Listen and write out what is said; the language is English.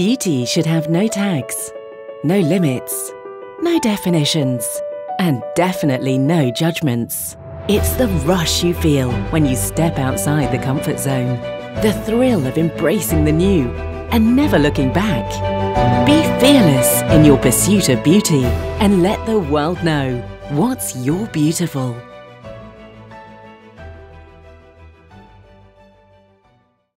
Beauty should have no tags, no limits, no definitions, and definitely no judgments. It's the rush you feel when you step outside the comfort zone, the thrill of embracing the new and never looking back. Be fearless in your pursuit of beauty and let the world know what's your beautiful.